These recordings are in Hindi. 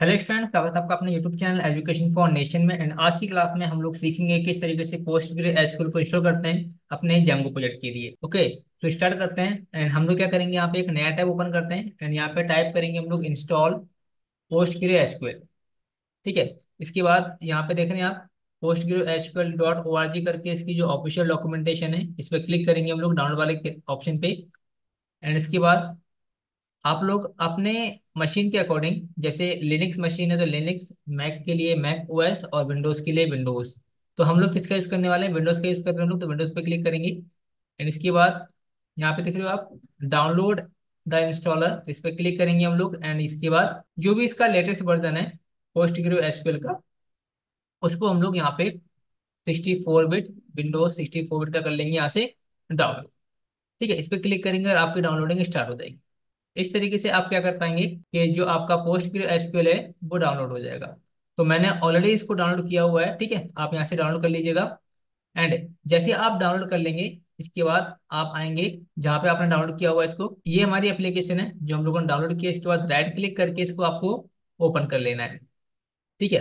हेलो स्टूडेंट स्वागत है आपका अपने YouTube channel education for nation में एंड आज की क्लास में हम लोग सीखेंगे किस तरीके से पोस्ट एसक्यूएल को इंस्टॉल करते हैं अपने जंगो प्रोजेक्ट के लिए। ओके तो स्टार्ट करते हैं एंड हम लोग क्या करेंगे, यहाँ पे एक नया टैब ओपन करते हैं एंड यहाँ पे टाइप करेंगे हम लोग इंस्टॉल पोस्ट एसक्यूएल ठीक है, इसके बाद यहाँ पे देख रहे हैं आप PostgreSQL dot O R G करके इसकी जो ऑफिशियल डॉक्यूमेंटेशन है, इस पर क्लिक करेंगे हम लोग डाउनलोड वाले ऑप्शन पे। एंड इसके बाद आप लोग अपने मशीन के अकॉर्डिंग, जैसे लिनक्स मशीन है तो लिनक्स मैक के लिए मैक ओएस और विंडोज़ के लिए विंडोज़ तो हम लोग किसका यूज़ करने वाले हैं? विंडोज़ का यूज़ कर रहे हैं हम लोग तो विंडोज़ पे क्लिक करेंगे। एंड इसके बाद यहाँ पे देख रहे हो आप डाउनलोड द इंस्टॉलर इस पर क्लिक करेंगे हम लोग। एंड इसके बाद जो भी इसका लेटेस्ट वर्जन है पोस्ट ग्रो एसक्यूएल का, उसको हम लोग यहाँ पे sixty four bit Windows sixty four bit का कर लेंगे यहाँ से डाउनलोड ठीक है, इस पर क्लिक करेंगे और आपकी डाउनलोडिंग स्टार्ट हो जाएगी। इस तरीके से आप क्या कर पाएँगे कि जो आपका पोस्ट एसक्यूएल है, वो डाउनलोड हो जाएगा। तो मैंने ऑलरेडी इसको डाउनलोड किया हुआ है, ठीक है? आप यहाँ से डाउनलोड कर लीजिएगा। एंड जैसे आप डाउनलोड कर लेंगे, इसके बाद आप आएँगे, जहाँ पे आपने डाउनलोड किया हुआ है इसको, ये हमारी एप्लीकेशन है, जो हम लोगों ने डाउनलोड किया इसके बाद राइट क्लिक करके इसको आपको ओपन कर लेना है, ठीक है?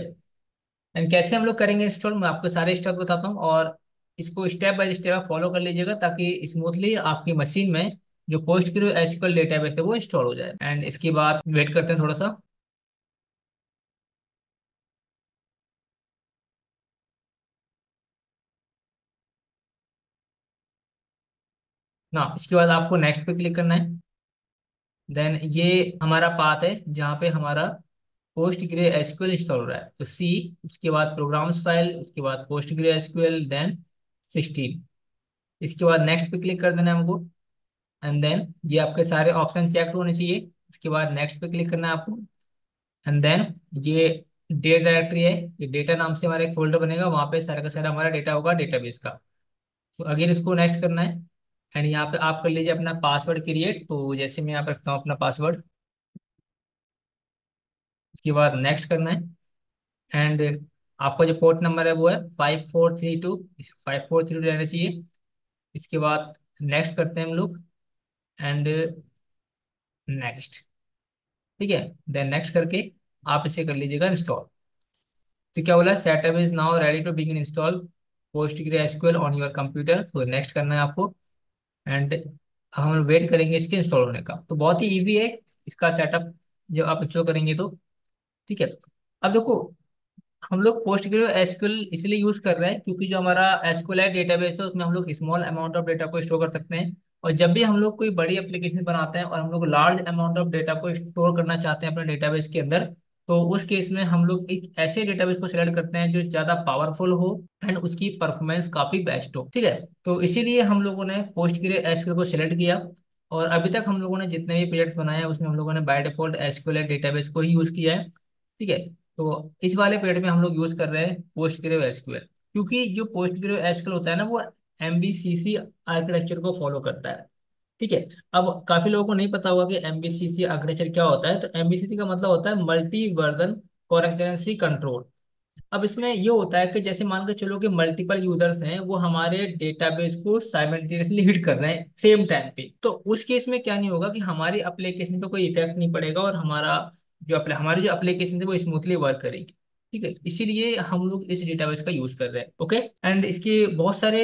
एंड कैसे हम लोग करेंगे इंस्टॉल मैं आपको सारे स्टेप बताता हूँ और इसको स्टेप बाय स्टेप आप फॉलो कर लीजिएगा, ताकि स्मूथली आपकी मशीन में जो पोस्ट ग्रो एसक्यूएल डेटाबेस है, वो इंस्टॉल हो जाए। एंड इसके बाद वेट करते हैं थोड़ा सा। ना, इसके बाद आपको नेक्स्ट पे क्लिक करना है। देन ये हमारा पाथ है, जहाँ पे हमारा पोस्ट ग्रे एसक्यूएल इंस्टॉल हो रहा है। तो सी उसके बाद प्रोग्राम्स फ़ाइल उसके बाद PostgreSQL then sixteen इसके बाद नेक्स्ट पे क्लिक कर देना है हमको। एंड देन ये आपके सारे ऑप्शन चेक होने चाहिए। उसके बाद नेक्स्ट पे क्लिक करना है आपको। एंड देन ये डेटा डायरेक्टरी है, ये डेटा नाम से हमारा एक फोल्डर बनेगा। वहाँ पे सारा का सारा हमारा डेटा होगा डेटाबेस का। तो अगेन इसको नेक्स्ट करना है। एंड यहाँ पे आप कर लीजिए अपना पासवर्ड क्रिएट तो जैसे मैं यहाँ पे रखता हूँ अपना पासवर्ड इसके बाद नेक्स्ट करना है। एंड आपका जो पोर्ट नंबर है वो है five four three two five four three two रहना चाहिए। इसके बाद नेक्स्ट करते हैं हम लोग। एंड नेक्स्ट ठीक है? देन नेक्स्ट करके आप इसे कर लीजिएगा इंस्टॉल तो क्या बोला? Setup is now ready to begin install PostgreSQL on your computer तो नेक्स्ट करना है आपको. एंड हम वेट करेंगे इसके इंस्टॉल होने का. तो बहुत ही ईजी है इसका सेटअप जब आप इंस्टॉल करेंगे तो. ठीक है? अब देखो, हम लोग पोस्ट एसक्यूएल इसलिए यूज़ कर रहे हैं क्योंकि जो हमारा एसक्यूएल है डेटाबेस है उसमें हम लोग स्मॉल अमाउंट ऑफ़ डेटा को स्टोर कर सकते हैं. और जब भी हम लोग कोई बड़ी एप्लीकेशन बनाते हैं और हम लोग लार्ज अमाउंट ऑफ़ डेटा को स्टोर करना चाहते हैं अपने डेटाबेस के अंदर तो उस केस में हम लोग एक ऐसे डेटाबेस को सिलेक्ट करते हैं जो ज़्यादा पावरफुल हो एंड उसकी परफॉर्मेंस काफ़ी बेस्ट हो, ठीक है? तो इसीलिए हम लोगों ने पोस्ट ग्रे एसक्यूएल को सिलेक्ट किया और अभी तक हम लोगों ने जितने भी प्रोजेक्ट्स बनाए हैं, उसमें हम लोगों ने बाय डिफ़ॉल्ट एसक्यूएल डेटाबेस को ही यूज़ किया है, ठीक है? तो इस वाले पीरियड में हम लोग यूज़ कर रहे हैं पोस्ट ग्रेव एसक्यूएल क्योंकि जो पोस्ट ग्रेव एसक्यूएल होता है ना, वो एमबीसीसी आर्किटेक्चर को फॉलो करता है। ठीक है? अब काफ़ी लोगों को नहीं पता होगा कि एमबीसीसी आर्किटेक्चर क्या होता है तो एमबीसीसी का मतलब होता है मल्टी वर्जन करेंसी कंट्रोल अब इसमें ये होता है कि जैसे मान के चलो कि मल्टीपल यूज़र्स हैं, वो हमारे डेटाबेस को साइमल्टेनियसली हिट कर रहे हैं सेम टाइम पे। तो उस केस में क्या नहीं होगा कि हमारी एप्लीकेशन पे कोई इफ़ेक्ट नहीं पड़ेगा और हमारा जो हमारी जो एप्लीकेशन है वो स्मूथली वर्क करेगी। ठीक है? इसीलिए हम लोग इस डेटाबेस का यूज़ कर रहे हैं ओके एंड इसके बहुत सारे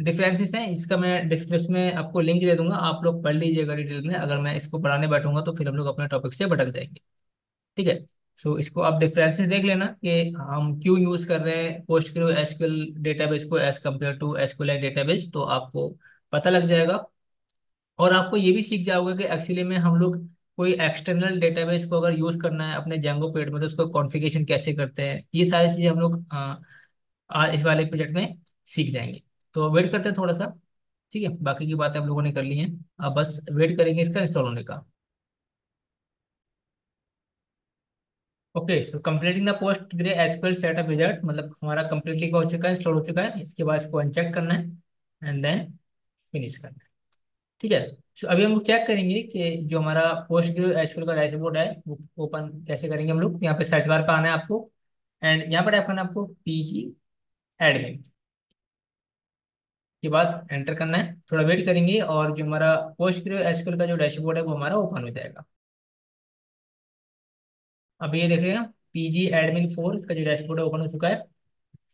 डिफरेंसेस हैं इसका मैं डिस्क्रिप्शन में आपको लिंक दे दूँगा आप लोग पढ़ लीजिएगा डिटेल में अगर मैं इसको पढ़ाने बैठूँगा तो फिर हम लोग अपने टॉपिक से भटक जाएँगे ठीक है? सो so, इसको आप डिफरेंसेस देख लेना कि हम क्यों यूज़ कर रहे हैं पोस्ट ग्रो एसक्यूएल डेटाबेस को as compared to SQL database तो आपको पता लग जाएगा। और आपको ये भी सीख जाओगे कि एक्चुअली में हम लोग कोई एक्सटर्नल डेटाबेस को अगर यूज़ करना है अपने जेंगो पेड में तो उसको कॉन्फ़िगरेशन कैसे करते हैं? ये सारी चीज़ें हम लोग आ, आ, इस वाले प्रोजेक्ट में सीख जाएँगे। तो वेट करते हैं थोड़ा सा ठीक है? बाकी की बातें हम लोगों ने कर ली हैं। अब बस वेट करेंगे इसका इंस्टॉल होने का। Okay so completing the PostgreSQL setup wizard मतलब हमारा कंप्लीटली हो चुका है इंस्टॉल हो चुका है इसके बाद इसको अनचेक करना है एंड देन फिनिश करना है। ठीक है? तो अभी हम लोग चेक करेंगे कि जो हमारा पोस्ट एसक्यूएल का डैशबोर्ड है, वो ओपन कैसे करेंगे हम लोग? यहाँ पे सर्च बार पे आना है आपको। एंड यहाँ पर टाइप करना है आपको पीजी एडमिन के बाद एंटर करना है। थोड़ा वेट करेंगे और जो हमारा पोस्ट एसक्यूएल का जो डैशबोर्ड है, वो हमारा ओपन हो जाएगा। अब ये देखिए ना पीजी एडमिन फोर इसका जो डैशबोर्ड है ओपन हो चुका है।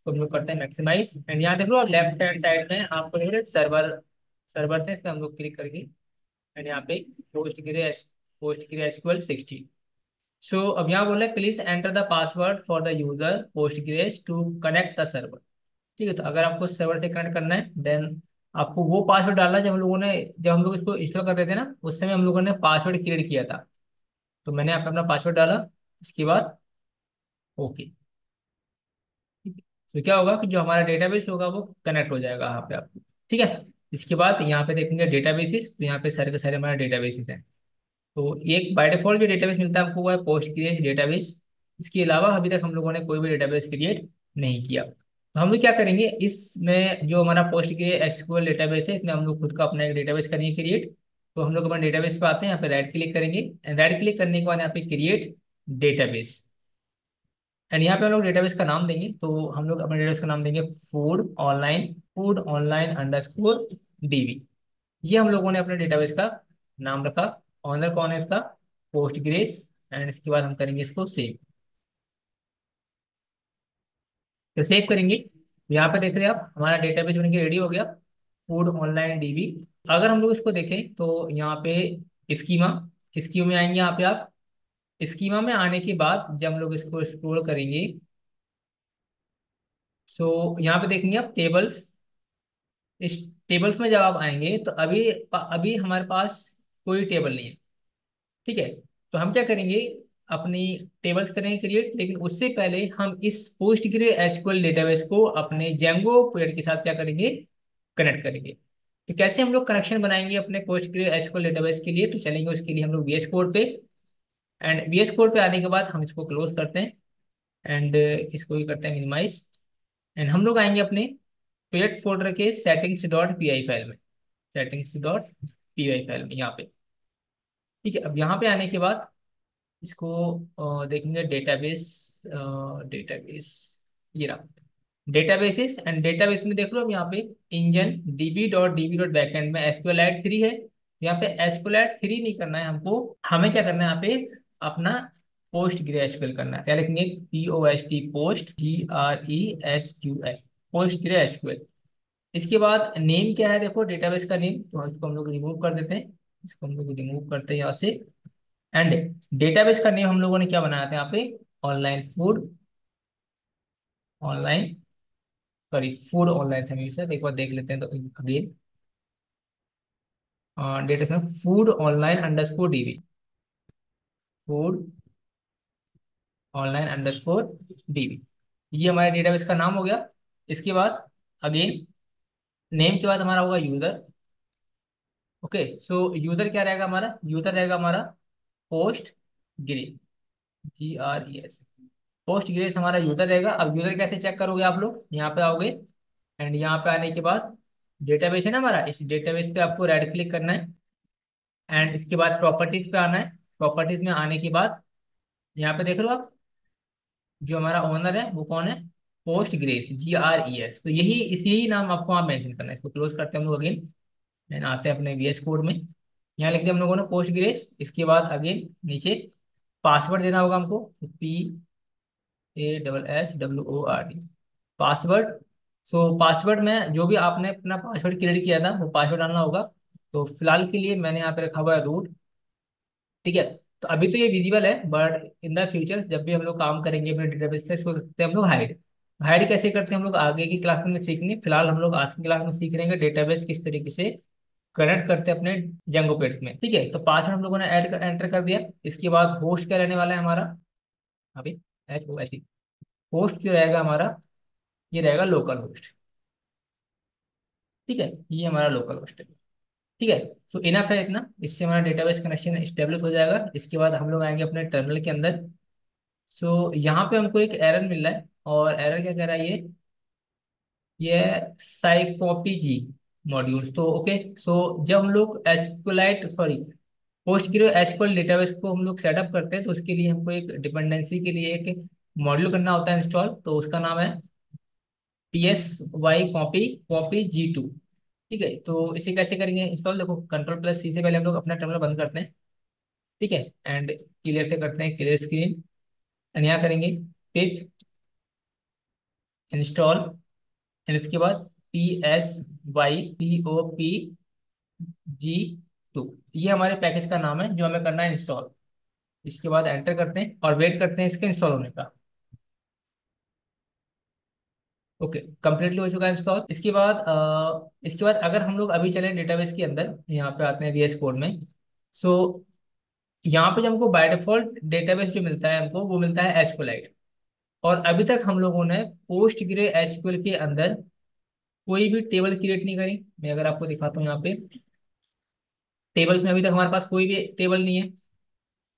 लोग करते हैं मैक्सिमाइज एंड यहाँ देख लो लेफ़्ट हैंड साइड में आपको सर्वर सर्वर थे इस पर हम लोग क्लिक करके एंड यहाँ पे पोस्ट गिरे पोस्ट गिरे एसक्यूएल सिक्सटी सो अब यहाँ बोला please enter the password for the user postgres to connect the server ठीक है तो अगर आपको सर्वर से कनेक्ट करना है देन आपको वो पासवर्ड डालना जब हम लोगों ने, जब हम लोग इसको इंस्टॉल कर रहे थे ना, उस समय हम लोगों ने पासवर्ड क्रिएट किया था. तो मैंने पे अपना पासवर्ड डाला, इसके बाद ओके तो क्या होगा कि जो हमारा डेटाबेस होगा वो कनेक्ट हो जाएगा यहाँ पे आपको. ठीक है इसके बाद यहाँ पे देखेंगे डेटाबेसिस तो यहाँ पे सारे के सारे हमारे डेटाबेसिस हैं। तो एक बाय डिफ़ॉल्ट जो डेटाबेस मिलता है हमको वो है पोस्ट ग्रेस डेटाबेस इसके अलावा अभी तक हम लोगों ने कोई भी डेटाबेस क्रिएट नहीं किया। तो हम लोग क्या करेंगे, इसमें जो हमारा पोस्ट ग्रे एसक्यूएल डेटाबेस है, इसमें हम लोग खुद का अपना एक डेटाबेस करेंगे क्रिएट तो हम लोग अपने डेटाबेस पे आते हैं, यहाँ पे राइट क्लिक करेंगे। राइट क्लिक करने के बाद यहाँ पे क्रिएट डेटाबेस एंड यहाँ पे हम लोग डेटाबेस का नाम देंगे तो हम लोग अपने डेटाबेस का नाम देंगे food online food online underscore DB ये हम लोगों ने अपने डेटाबेस का नाम रखा। ऑनर कौन है इसका? पोस्ट ग्रेस एंड इसके बाद हम करेंगे इसको सेव तो सेव करेंगे। यहाँ पे देख रहे हैं आप, हमारा डेटाबेस बन के रेडी हो गया फ़ूड ऑनलाइन डीवी अगर हम लोग इसको देखें तो यहाँ पे स्कीमा स्कीम में आएँगे यहाँ पे आप। स्कीमा में आने के बाद जब हम लोग इसको स्क्रॉल करेंगे सो so, यहाँ पे देखेंगे आप टेबल्स इस टेबल्स में जब आप आएँगे तो अभी अभी हमारे पास कोई टेबल नहीं है ठीक है? तो हम क्या करेंगे अपनी टेबल्स करेंगे क्रिएट लेकिन उससे पहले हम इस पोस्ट ग्रे एसक्यूएल डेटाबेस को अपने जेंगो पेड के साथ क्या करेंगे कनेक्ट करेंगे। तो कैसे हम लोग कनेक्शन बनाएँगे अपने पोस्ट ग्रे एसक्यूएल डेटाबेस के लिए? तो चलेंगे उसके लिए हम लोग वीएस कोड पे। एंड वीएस कोड पे आने के बाद हम इसको क्लोज करते हैं एंड इसको भी करते हैं मिनिमाइज एंड हम लोग आएँगे अपने प्रोजेक्ट फोल्डर के settings dot P Y file में. Settings dot P Y file में, यहाँ पे. ठीक है, अब यहाँ पे आने के बाद इसको देखेंगे डेटाबेस डेटाबेस ये रहा. डेटाबेसेस एंड डेटाबेस में देख लो अब यहाँ पे engine DB dot DB dot backend में एसक्यूएलाइट थ्री है. यहाँ पे एसक्यूएलाइट थ्री नहीं करना है हमको. हमें क्या करना है यहाँ पे? अपना पोस्ट ग्रे एसक्यूएल करना है। क्या लिखेंगे? P O S T post G R E S Q L PostgreSQL इसके बाद नेम क्या है? देखो डेटाबेस का नेम तो इसको हम लोग रिमूव कर देते हैं। इसको हम लोग रिमूव करते हैं यहाँ से। एंड डेटाबेस का नेम हम लोगों ने क्या बनाया था यहाँ पे? Online food online sorry food online था मेरे एक बार देख लेते हैं तो again data food online underscore DB food online underscore DB ये हमारे डेटाबेस का नाम हो गया। इसके बाद अगेन नेम के बाद हमारा होगा यूज़र ओके सो यूज़र क्या रहेगा हमारा? यूज़र रहेगा हमारा postgre G R E S postgres हमारा यूज़र रहेगा। अब यूज़र कैसे चेक करोगे आप लोग? यहाँ पे आओगे एंड यहाँ पे आने के बाद डेटाबेस है ना हमारा? इस डेटाबेस पे आपको राइट क्लिक करना है एंड इसके बाद प्रॉपर्टीज़ पे आना है। प्रॉपर्टीज़ में आने के बाद, यहाँ पे देख रहे हो आप, जो हमारा ओनर है, वो कौन है? Postgres G R E S तो यही, इसी नाम आपको आप मेंशन करना है। इसको क्लोज करते हैं हम लोग अगेन एंड आते हैं अपने वी एस कोड में। यहाँ लिख दिया हम लोगों ने पोस्ट ग्रेस इसके बाद अगेन नीचे पासवर्ड देना होगा हमको। P A double S W O R D password so password में जो भी आपने अपना पासवर्ड क्रिएट किया था, वो पासवर्ड डालना होगा। तो फ़िलहाल के लिए मैंने यहाँ पे रखा हुआ है रूट ठीक है? तो अभी तो ये विजिबल है बट इन द फ्यूचर जब भी हम लोग काम करेंगे अपने डेटाबेस से इसको करते हैं हम लोग हाइड हाइड कैसे करते हैं हम लोग आगे की क्लास में सीखेंगे फ़िलहाल हम लोग आज की क्लास में सीख रहे हैं डेटाबेस किस तरीके से कनेक्ट करते हैं अपने जेंगो पेट में। ठीक है? तो पासवर्ड हम लोगों ने ऐड कर, एंटर कर दिया। इसके बाद होस्ट क्या रहने वाला है हमारा? अभी एच ओ एच होस्ट जो रहेगा हमारा ये रहेगा लोकल होस्ट ठीक है? ये हमारा लोकल होस्ट है। ठीक है? तो इनफ है इतना। इससे हमारा डेटाबेस कनेक्शन स्टेब्लिश हो जाएगा। इसके बाद हम लोग आएँगे अपने टर्मिनल के अंदर। सो so, यहाँ पे हमको एक एरर मिल रहा है। और एरर क्या कह रहा है ये? ये साइकोपी जी मॉड्यूल्स तो ओके सो जब हम लोग SQLite sorry PostgreSQL database को हम लोग सेटअप करते हैं तो उसके लिए हमको एक डिपेंडेंसी के लिए एक मॉड्यूल करना होता है इंस्टॉल तो उसका नाम है P S Y copy copy G two ठीक है तो इसे कैसे करेंगे? इंस्टॉल देखो कंट्रोल प्लस सी से पहले हम लोग अपना टर्मिनल बंद करते हैं। ठीक है एंड क्लियर से करते हैं क्लियर स्क्रीन एंड यहाँ करेंगे पिप इंस्टॉल एंड इसके बाद P S Y P O P G two ये हमारे पैकेज का नाम है, जो हमें करना है इंस्टॉल इसके बाद एंटर करते हैं, और वेट करते हैं इसके इंस्टॉल होने का। ओके कंप्लीटली हो चुका है इंस्टॉल। इसके बाद अ, इसके बाद अगर हम लोग अभी चले डेटाबेस के अंदर यहाँ पे आते हैं वी कोड में। सो यहाँ पे जो हमको बाय डिफ़ॉल्ट डेटाबेस जो मिलता है हमको वो मिलता है एसक्यूएलाइट और अभी तक हम लोगों ने पोस्ट ग्रे एसक्यूएल के अंदर कोई भी टेबल क्रिएट नहीं करी। मैं अगर आपको दिखाता हूँ यहाँ पे। टेबल्स में अभी तक हमारे पास कोई भी टेबल नहीं है।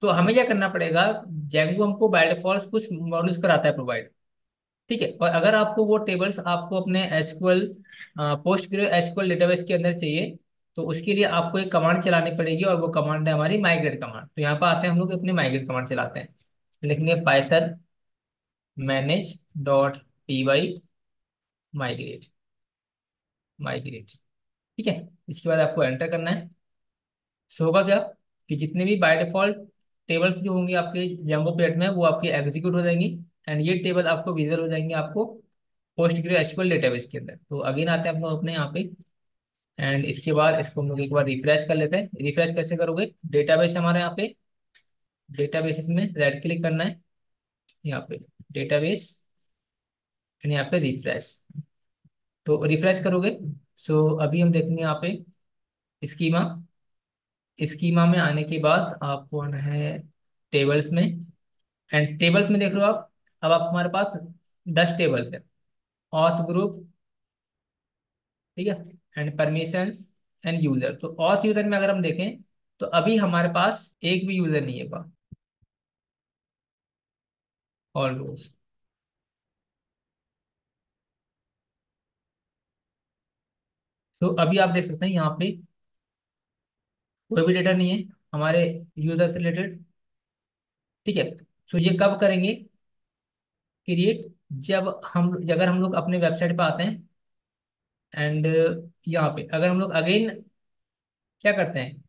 तो हमें क्या करना पड़ेगा? जेंगो हमको बाय डिफ़ॉल्ट कुछ मॉड्यूल्स कराता है प्रोवाइड ठीक है? और अगर आपको वो टेबल्स आपको अपने SQL post grey SQL database के अंदर चाहिए तो उसके लिए आपको एक कमांड चलानी पड़ेगी और वो कमांड है हमारी माइग्रेट कमांड तो यहाँ पर आते हैं हम लोग, अपनी माइग्रेट कमांड चलाते हैं। लिखेंगे Python manage dot P Y migrate migrate ठीक है? इसके बाद आपको एंटर करना है। सो होगा क्या? कि जितने भी बाय डिफ़ॉल्ट टेबल्स जो होंगे आपके जंगो पेट में, वो आपके एग्जीक्यूट हो जाएँगी। एंड ये टेबल आपको विजिबल हो जाएँगे आपको पोस्ट एसक्यूएल डेटाबेस के अंदर। तो अगेन आते हैं हम लोग अपने यहाँ पे। एंड इसके बाद इसको हम लोग एक बार रिफ्रेश कर लेते हैं। रिफ्रेश कैसे करोगे? डेटाबेस हमारे यहाँ पे। डेटाबेस में राइट क्लिक करना है। यहाँ पे डेटाबेस एंड यहाँ पे रिफ्रेश तो रिफ्रेश करोगे। सो अभी हम देखेंगे यहाँ पे स्कीमा स्कीमा में आने के बाद आपको आना है टेबल्स में। एंड टेबल्स में देख रहे हो आप? अब आप हमारे पास दस टेबल्स है। ऑथ ग्रुप ठीक है एंड परमिशन एंड यूज़र तो ऑथ यूज़र में अगर हम देखें तो अभी हमारे पास एक भी यूज़र नहीं है ऑल रोज तो अभी आप देख सकते हैं यहाँ पे कोई भी डेटा नहीं है, हमारे यूज़र से रिलेटेड ठीक है। तो ये कब करेंगे? क्रिएट जब हम, अगर हम लोग अपने वेबसाइट पे आते हैं एंड यहाँ पे, अगर हम लोग अगेन क्या करते हैं?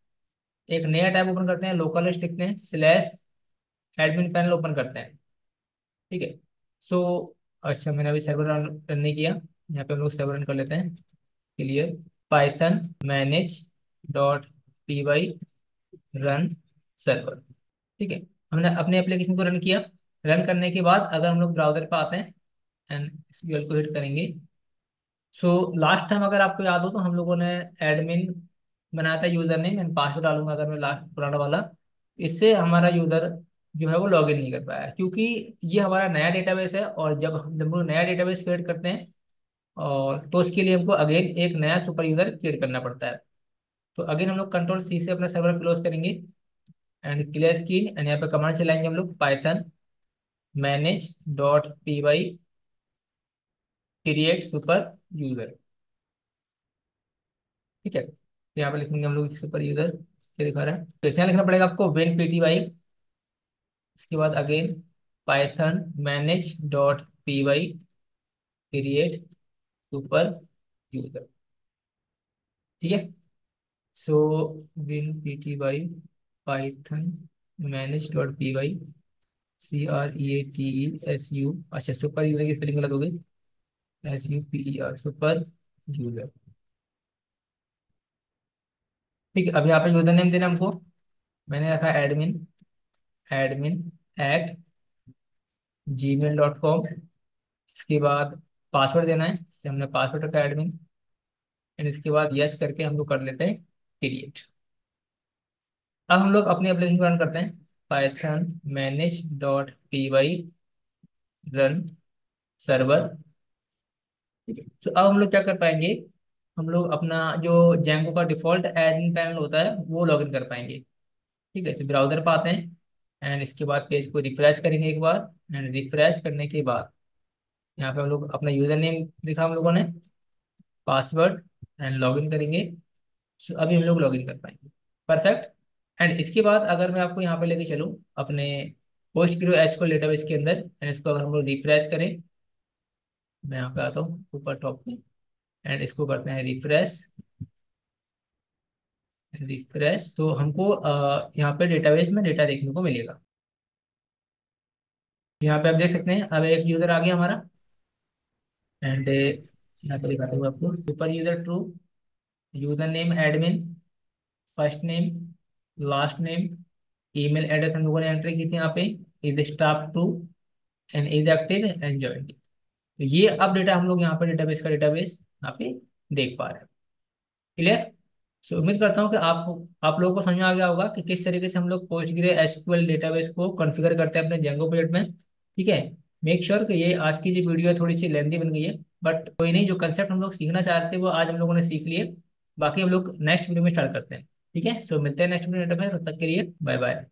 एक नया टैब ओपन करते हैं लोकल लिस्ट लिखते हैं स्लैश एडमिन पैनल ओपन करते हैं। ठीक है? सो अच्छा मैंने अभी सर्वर रन नहीं किया। यहाँ पे हम लोग सर्वर रन कर लेते हैं। Clear Python manage dot P Y run server ठीक है? हमने अपने एप्लीकेशन को रन किया। रन करने के बाद अगर हम लोग ब्राउज़र पे आते हैं एंड एसक्यूएल को हिट करेंगे सो लास्ट टाइम अगर आपको याद हो तो हम लोगों ने एडमिन बनाया था यूज़र नेम मैं पासवर्ड डालूँगा अगर मैं लास्ट पुराना वाला। इससे हमारा यूज़र जो है वो लॉगिन नहीं कर पाया, क्योंकि ये हमारा नया डेटाबेस है और जब हम लोग नया डेटाबेस क्रिएट करते हैं और तो उसके लिए हमको अगेन एक नया सुपर यूज़र क्रिएट करना पड़ता है। तो अगेन हम लोग कंट्रोल सी से अपना सर्वर क्लोज करेंगे एंड क्लियर स्क्रीन एंड यहाँ पे कमांड चलाएँगे हम लोग Python manage dot P Y create superuser ठीक है? तो यहाँ पे लिखेंगे हम लोग सुपर यूज़र क्या दिखा रहा है। तो इसमें लिखना पड़ेगा आपको वेन पी टी वाई उसके बाद again Python manage dot P Y create superuser ठीक है? So win P T Y Python manage dot P Y C R E A T E S U अच्छा सुपर यूज़र की स्पेलिंग गलत हो गई. S U P E R superuser ठीक है, अब यहाँ यूज़र नेम देना हमको. मैंने रखा admin admin at Gmail dot com इसके बाद पासवर्ड देना है. तो हमने पासवर्ड रखा एडमिन एंड इसके बाद यस करके हम लोग कर लेते हैं क्रिएट अब हम लोग अपनी एप्लीकेशन रन करते हैं. पी वाई रन सर्वर तो अब हम लोग क्या कर पाएँगे? हम लोग अपना जो जेंगो का डिफ़ॉल्ट एडमिन पैनल होता है, वो लॉगिन कर पाएँगे। ठीक है तो ब्राउज़र पर आते हैं एंड इसके बाद पेज को रिफ्रेश करेंगे एक बार एंड रिफ्रेश करने के बाद यहाँ पे हम लोग अपना यूज़र नेम लिखा हम लोगों ने पासवर्ड एंड लॉगिन करेंगे। so अभी हम लोग लॉगिन कर पाएँगे। परफेक्ट एंड इसके बाद अगर मैं आपको यहाँ पे लेके चलूँ, अपने पोस्ट ग्रो एसक्यूएल डेटाबेस के अंदर एंड इसको अगर हम लोग रिफ्रेश करें, मैं यहाँ पे आता हूँ, ऊपर टॉप पे एंड इसको करते हैं रिफ्रेश रिफ्रेश तो हमको यहाँ पे डेटाबेस में डेटा देखने को मिलेगा। यहाँ पे आप देख सकते हैं, अब एक यूज़र आ गया हमारा। एंड यहाँ पे दिखाता हूँ आपको superuser true username admin first name last name email address हम लोगों ने एंट्री की थी यहाँ पे is staff true and is active and joined तो ये अब डेटा हम लोग यहाँ पे डेटाबेस का डेटाबेस यहाँ पे देख पा रहे हैं। क्लियर सो उम्मीद करता हूँ कि आप आप लोगों को समझ आ गया होगा कि किस तरीके से हम लोग पोस्टग्रे एसक्यूएल डेटाबेस को कॉन्फ़िगर करते हैं अपने जेंगो प्रोजेक्ट में। ठीक है? मेक श्योर कि ये आज की जो वीडियो है थोड़ी सी लेंथी बन गई है बट कोई नहीं, जो कंसेप्ट हम लोग सीखना चाहते हैं वो आज हम लोगों ने सीख लिए बाकी हम लोग नेक्स्ट वीडियो में स्टार्ट करते हैं। ठीक है? सो मिलते हैं नेक्स्ट वीडियो में तब तक के लिए बाय बाय